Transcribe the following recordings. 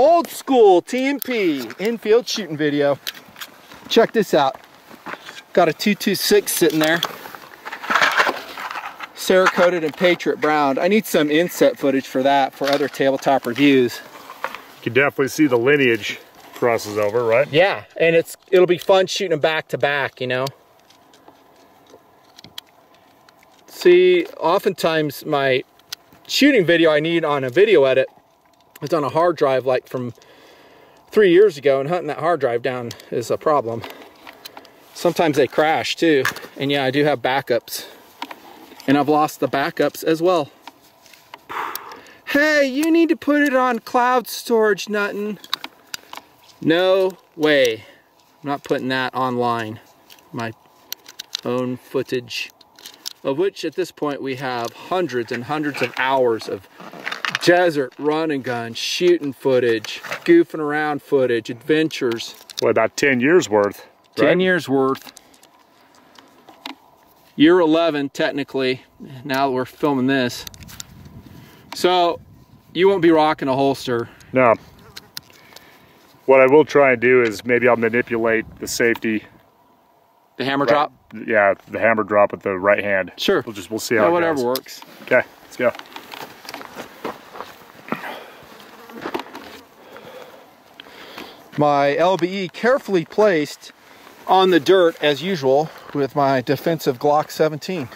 Old school TNP infield shooting video. Check this out. Got a 226 sitting there. Cerakoted and Patriot Brown. I need some inset footage for that for other tabletop reviews. You can definitely see the lineage crosses over, right? Yeah, and it's it'll be fun shooting them back to back, you know. See, oftentimes my shooting video I need on a video edit is on a hard drive like from three years ago and hunting that hard drive down is a problem. Sometimes they crash too. And yeah, I do have backups. And I've lost the backups as well. Hey, you need to put it on cloud storage, Nutn. No way. I'm not putting that online. My own footage. Of which at this point we have hundreds and hundreds of hours of desert run and gun, shooting footage, goofing around footage, adventures. What, about 10 years worth? Right? 10 years worth. Year 11, technically, now that we're filming this. So, you won't be rocking a holster. No. What I will try and do is maybe I'll manipulate the safety. The hammer right, drop? Yeah, the hammer drop with the right hand. Sure. We'll just, we'll see how yeah, it whatever goes. works. Okay, let's go. My LBE carefully placed on the dirt as usual with my defensive Glock 17.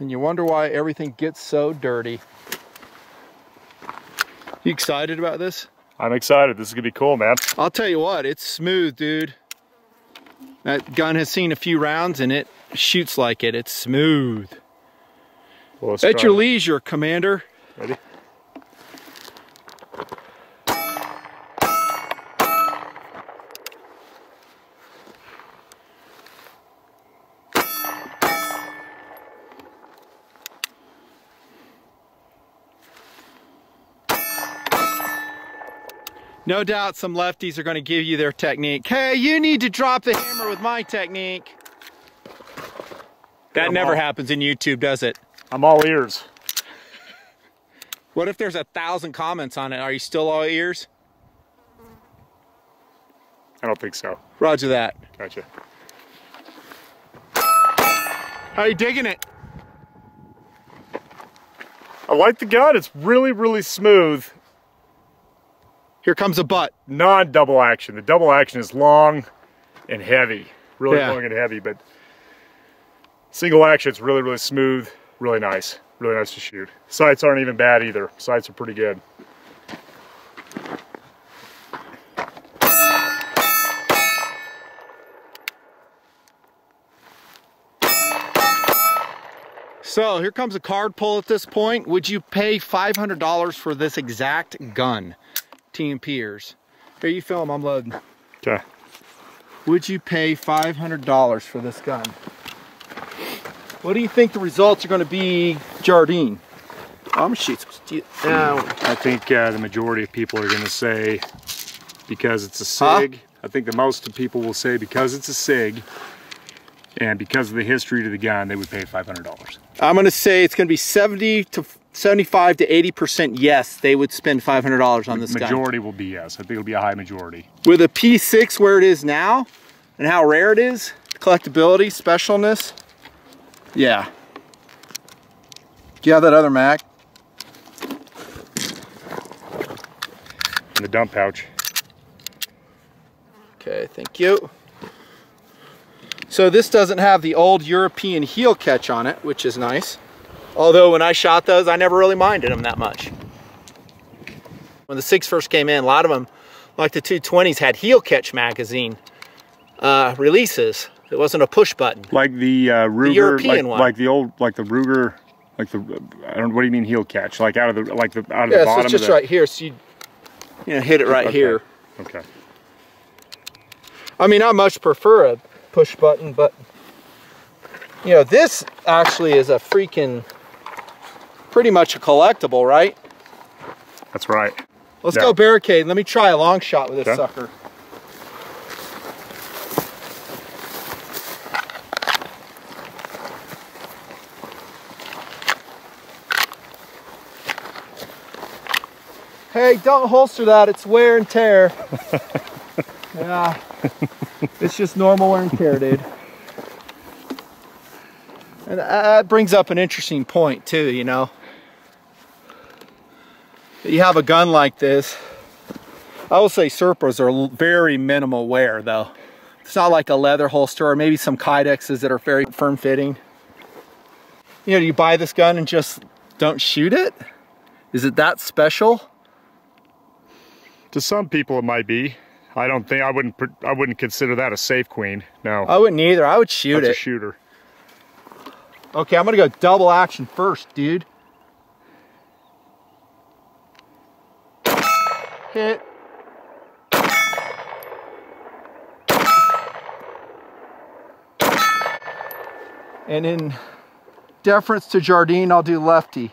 And you wonder why everything gets so dirty. You excited about this? I'm excited. This is gonna be cool, man. I'll tell you what, it's smooth, dude. That gun has seen a few rounds and it shoots like it. It's smooth. Well, At your leisure, Commander. Ready? No doubt some lefties are going to give you their technique. Hey, you need to drop the hammer with my technique. That I'm never all, happens in YouTube, does it? I'm all ears. What if there's a thousand comments on it? Are you still all ears? I don't think so. Roger that. Gotcha. How are you digging it? I like the gun. It's really, really smooth. Here comes a butt. Non-double action. The double action is long and heavy. Really yeah. long and heavy, but single action, it's really, really smooth. Really nice. Really nice to shoot. Sights aren't even bad either. Sights are pretty good. So here comes a card pull at this point. Would you pay $500 for this exact gun? TNPers. Here, you film, I'm loading. Okay. Would you pay $500 for this gun? What do you think the results are going to be, Jardine? I'm gonna shoot some now. I think uh, the majority of people are going to say because it's a SIG. Huh? I think the most people will say because it's a SIG and because of the history to the gun, they would pay $500. I'm going to say it's going to be 70 to 75 to 80% yes, they would spend $500 on this majority Majority will be yes. I think it'll be a high majority. With a P6 where it is now and how rare it is, collectability, specialness, yeah. Do you have that other mag? In the dump pouch. Okay, thank you. So this doesn't have the old European heel catch on it, which is nice. Although when I shot those, I never really minded them that much. When the SIGs first came in, a lot of them, like the 220s, had heel catch magazine uh, releases. It wasn't a push button. Like the uh, Ruger, the European like, one. like the old, like the Ruger, like the, I don't, what do you mean heel catch? Like out of the, like the, out of yeah, the bottom so it's just the... right here. So you, you know, hit it right okay. here. Okay. I mean, I much prefer a push button, but you know, this actually is a freaking pretty much a collectible, right? That's right. Let's yeah. go barricade. Let me try a long shot with this okay. sucker. Hey, don't holster that. It's wear and tear. yeah. It's just normal wear and tear, dude. And that brings up an interesting point too, you know. You have a gun like this. I will say SERPAs are very minimal wear though. It's not like a leather holster or maybe some Kydexes that are very firm fitting. You know, do you buy this gun and just don't shoot it? Is it that special? To some people it might be. I don't think I wouldn't I wouldn't consider that a safe queen. No. I wouldn't either. I would shoot That's it. a shooter. Okay, I'm gonna go double action first, dude. Hit. And in deference to Jardine, I'll do lefty.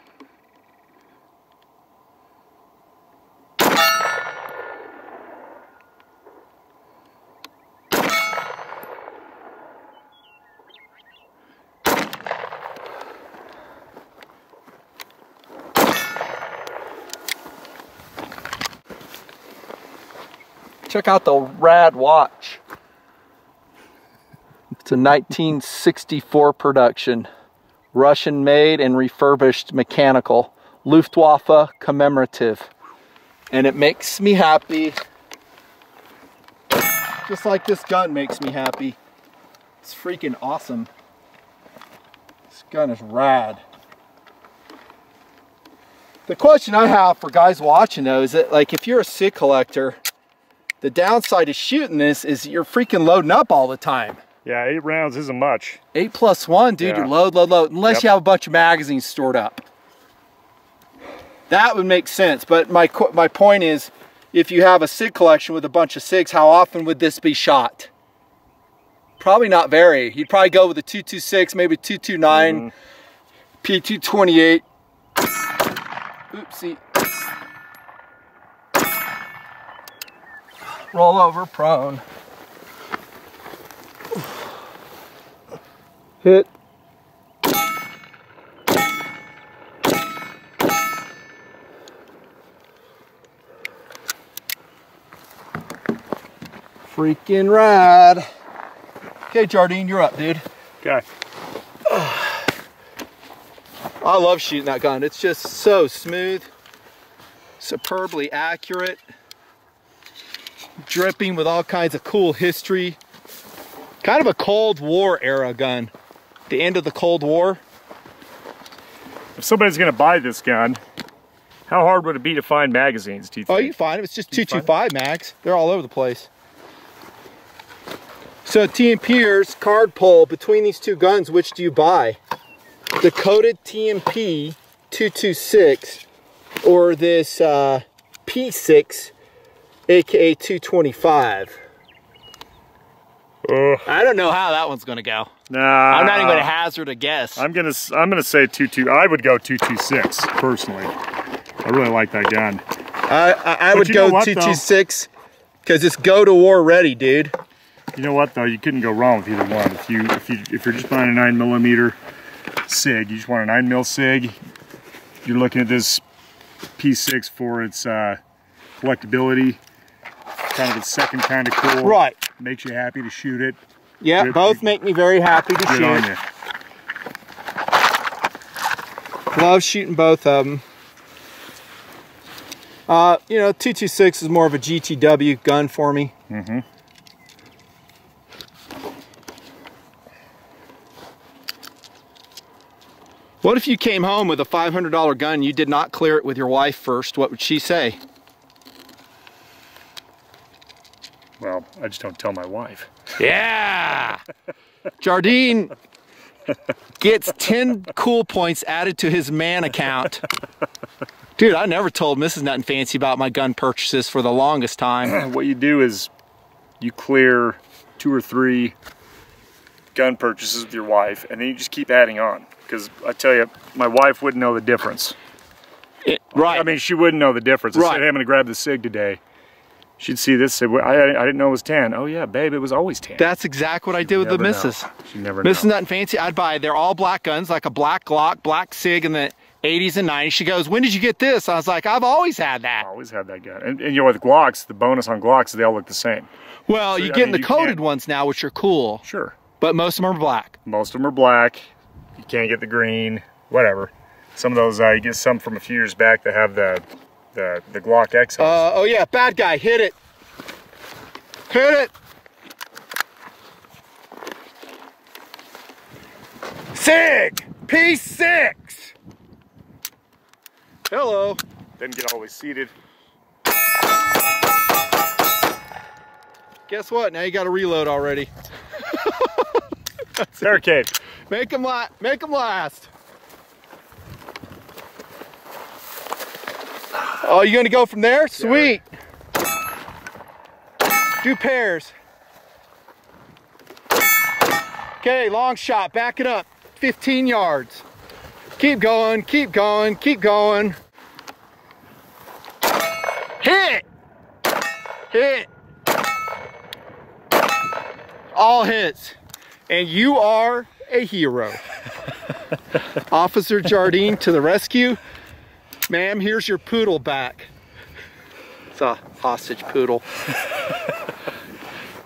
Check out the rad watch. It's a 1964 production. Russian made and refurbished mechanical. Luftwaffe commemorative. And it makes me happy. Just like this gun makes me happy. It's freaking awesome. This gun is rad. The question I have for guys watching though is that like if you're a SIG collector the downside of shooting this is you're freaking loading up all the time. Yeah, eight rounds isn't much. Eight plus one, dude, yeah. you load, load, load, unless yep. you have a bunch of magazines stored up. That would make sense, but my, my point is, if you have a SIG collection with a bunch of SIGs, how often would this be shot? Probably not very. You'd probably go with a 226, maybe 229, mm -hmm. P228. Oopsie. Roll over prone. Hit. Freaking rad. Okay, Jardine, you're up, dude. Okay. I love shooting that gun. It's just so smooth, superbly accurate dripping with all kinds of cool history. Kind of a Cold War era gun. The end of the Cold War. If somebody's gonna buy this gun, how hard would it be to find magazines, do you think? Oh, you find them. It's just 225 mags. They're all over the place. So TNPers card pull between these two guns, which do you buy? The coated TNP 226 or this uh, P6 aka 225. Uh, I don't know how that one's gonna go. Nah, I'm not even gonna hazard a guess. I'm gonna I'm gonna say two two. I would go two two six personally. I really like that gun. I I, I would go two two six because it's go to war ready, dude. You know what though? You couldn't go wrong with either one. If you if you if you're just buying a nine millimeter sig, you just want a nine mil sig. You're looking at this P6 for its uh, collectability kind of the second kind of cool. Right. Makes you happy to shoot it. Yeah, both make me very happy to shoot. Love shooting both of them. Uh, you know, 226 is more of a GTW gun for me. Mm-hmm. What if you came home with a $500 gun, you did not clear it with your wife first, what would she say? Well, I just don't tell my wife. Yeah! Jardine gets 10 cool points added to his man account. Dude, I never told Mrs. Nutnfancy about my gun purchases for the longest time. what you do is you clear two or three gun purchases with your wife, and then you just keep adding on. Because I tell you, my wife wouldn't know the difference. It, right. I mean, she wouldn't know the difference. Right. I said, hey, I'm going to grab the SIG today she'd see this say, I, I didn't know it was tan. Oh yeah, babe, it was always tan. That's exactly what I did with the missus. She never Missus Nutnfancy, I'd buy, they're all black guns, like a black Glock, black SIG, in the 80s and 90s. She goes, when did you get this? I was like, I've always had that. Always had that gun. And, and you know, with Glocks, the bonus on Glocks, they all look the same. Well, so, you get mean, the coated ones now, which are cool. Sure. But most of them are black. Most of them are black. You can't get the green, whatever. Some of those, uh, you get some from a few years back that have the the, the Glock X. Uh, oh yeah, bad guy, hit it. Hit it. SIG, P6. Hello. Didn't get always seated. Guess what? Now you got to reload already. Barricade. Make them last. make them last. Oh, you gonna go from there? Sweet. Yeah. Do pairs. Okay, long shot, back it up. 15 yards. Keep going, keep going, keep going. Hit! Hit! All hits. And you are a hero. Officer Jardine to the rescue. Ma'am, here's your poodle back. It's a hostage poodle.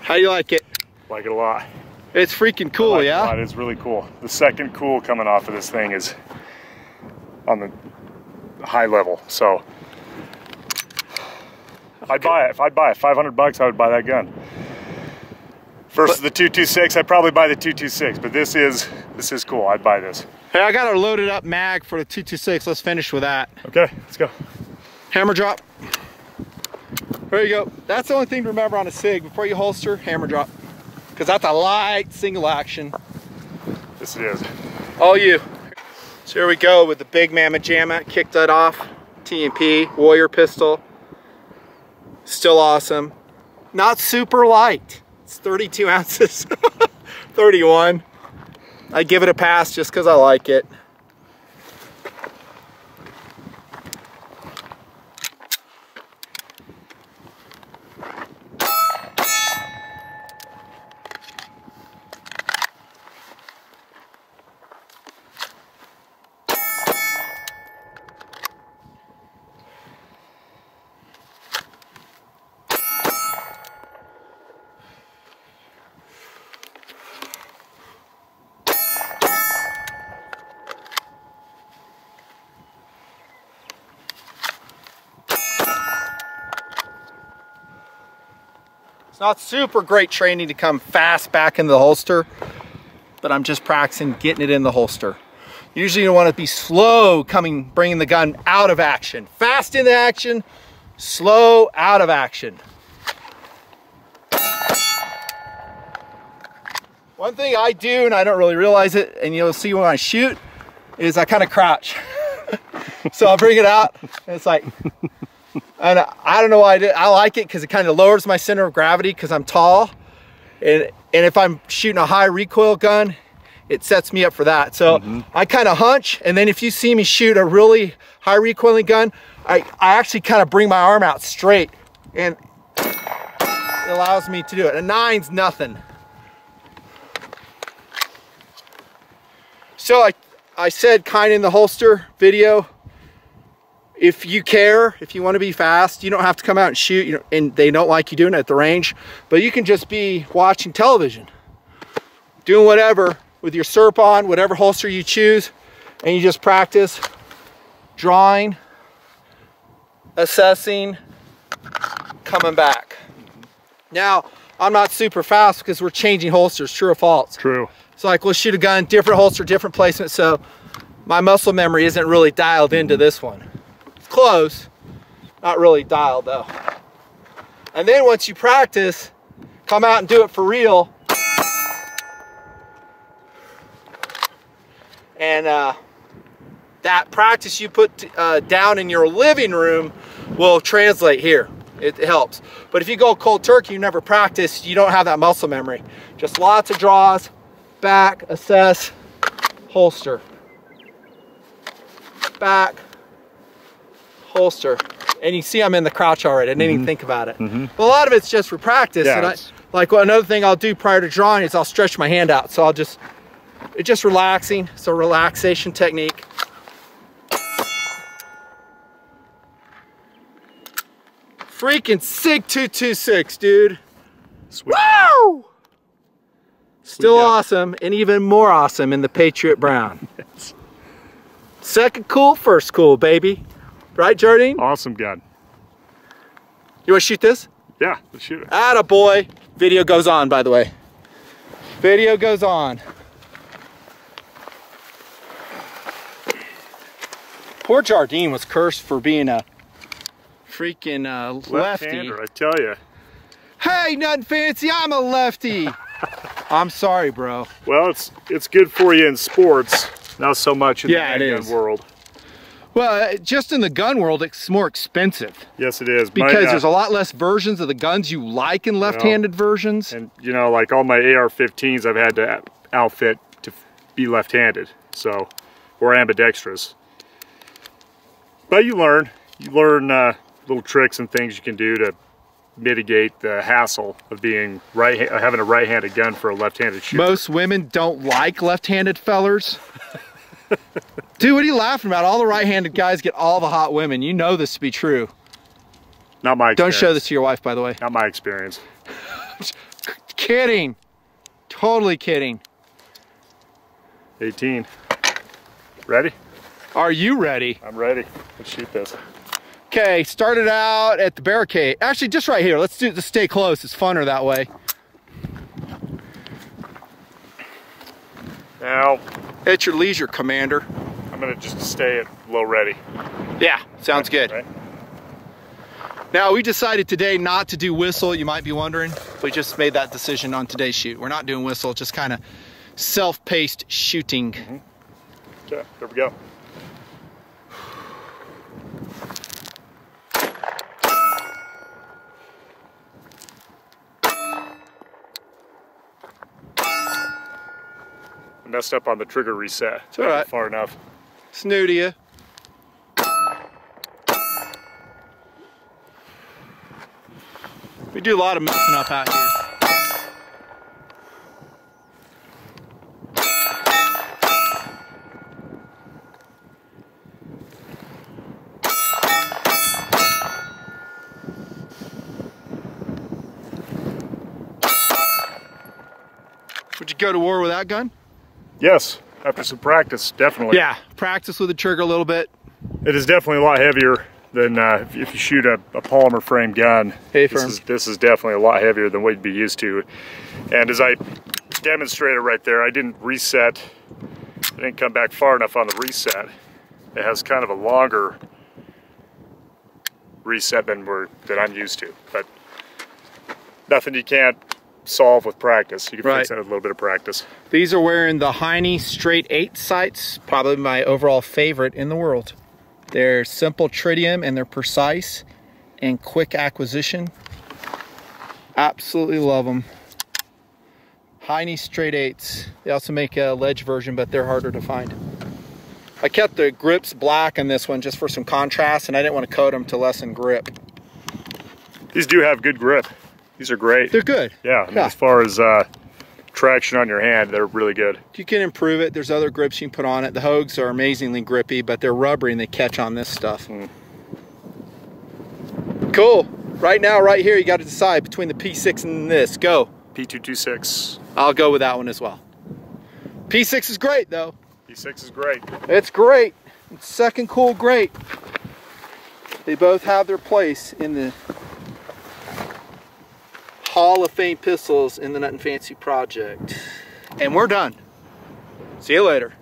How do you like it? Like it a lot. It's freaking cool, like yeah? It, it's really cool. The second cool coming off of this thing is on the high level, so I'd buy it. If I'd buy it, 500 bucks, I would buy that gun. Versus but, the 226, I'd probably buy the 226, but this is this is cool. I'd buy this. Hey, I got a loaded up mag for the 226. Let's finish with that. Okay, let's go. Hammer drop. There you go. That's the only thing to remember on a SIG. Before you holster, hammer drop. Because that's a light single action. This is. All you. So here we go with the big Mamma Jamma. Kicked that off. TNP, Warrior pistol. Still awesome. Not super light. It's 32 ounces. 31. I give it a pass just because I like it. It's not super great training to come fast back into the holster, but I'm just practicing getting it in the holster. Usually you want to be slow coming, bringing the gun out of action. Fast into action, slow out of action. One thing I do, and I don't really realize it, and you'll see when I shoot, is I kind of crouch. so I'll bring it out, and it's like, and I don't know why I did. I like it because it kind of lowers my center of gravity because I'm tall. And, and if I'm shooting a high recoil gun, it sets me up for that. So mm -hmm. I kind of hunch. And then if you see me shoot a really high recoiling gun, I, I actually kind of bring my arm out straight and it allows me to do it. A nine's nothing. So I, I said kind in the holster video, if you care, if you want to be fast, you don't have to come out and shoot, you know, and they don't like you doing it at the range, but you can just be watching television, doing whatever with your SERP on, whatever holster you choose, and you just practice drawing, assessing, coming back. Now, I'm not super fast because we're changing holsters, true or false? True. So like we'll shoot a gun, different holster, different placement, so my muscle memory isn't really dialed into this one close. Not really dialed though. And then once you practice, come out and do it for real. And uh, that practice you put uh, down in your living room will translate here. It helps. But if you go cold turkey, you never practice, you don't have that muscle memory. Just lots of draws, back, assess, holster. Back, holster and you see I'm in the crouch already. I didn't mm -hmm. even think about it. Mm -hmm. But a lot of it's just for practice. Yeah, and I, like well, another thing I'll do prior to drawing is I'll stretch my hand out. So I'll just, it's just relaxing. It's a relaxation technique. Freaking SIG 226, dude. Sweet. Woo! Still Sweet awesome and even more awesome in the Patriot Brown. yes. Second cool, first cool, baby. Right, Jardine? Awesome gun. You want to shoot this? Yeah, let's shoot it. Atta boy. Video goes on, by the way. Video goes on. Poor Jardine was cursed for being a freaking uh, lefty. I tell you. Hey, Nutnfancy. I'm a lefty. I'm sorry, bro. Well, it's it's good for you in sports, not so much in Yeah, the it handgun is. world. Well, uh, just in the gun world, it's more expensive Yes, it is. because Mine, uh, there's a lot less versions of the guns you like in left-handed versions. and you know, like all my AR-15s, I've had to outfit to be left-handed, so or ambidextrous. But you learn, you learn uh, little tricks and things you can do to mitigate the hassle of being right, having a right-handed gun for a left-handed shooter. Most women don't like left-handed fellers. Dude, what are you laughing about? All the right-handed guys get all the hot women. You know this to be true. Not my. Don't show this to your wife, by the way. Not my experience. Kidding. Totally kidding. 18. Ready? Are you ready? I'm ready. Let's shoot this. Okay, started out at the barricade. Actually, just right here. Let's do. Let's stay close. It's funner that way. Now, At your leisure, Commander. I'm gonna just stay at low ready. Yeah, sounds good. Right? Now, we decided today not to do whistle. You might be wondering. We just made that decision on today's shoot. We're not doing whistle, just kind of self-paced shooting. Mm-hmm. Okay, there we go. I messed up on the trigger reset. It's all right. Far enough. It's new to you. We do a lot of messing up out here. Would you go to war with that gun? Yes, after some practice, definitely. Yeah, practice with the trigger a little bit. It is definitely a lot heavier than uh, if, if you shoot a, a polymer frame gun. Hey, this is, this is definitely a lot heavier than what you'd be used to. And as I demonstrated right there, I didn't reset. I didn't come back far enough on the reset. It has kind of a longer reset than we're that I'm used to. But nothing you can't solve with practice. You can Right. fix that with a little bit of practice. These are wearing the Heinie Straight 8 sights, probably my overall favorite in the world. They're simple tritium and they're precise and quick acquisition. Absolutely love them. Heinie Straight 8s. They also make a ledge version, but they're harder to find. I kept the grips black on this one just for some contrast, and I didn't want to coat them to lessen grip. These do have good grip. These are great. They're good. Yeah, I mean, Yeah. as far as uh, traction on your hand, they're really good. You can improve it. There's other grips you can put on it. The Hogues are amazingly grippy, but they're rubbery and they catch on this stuff. Cool. Right now, right here, you got to decide between the P6 and this. Go. P226. I'll go with that one as well. P6 is great, though. P6 is great. It's great. It's second cool great. They both have their place in the Hall of Fame pistols in the Nutnfancy project. And we're done. See you later.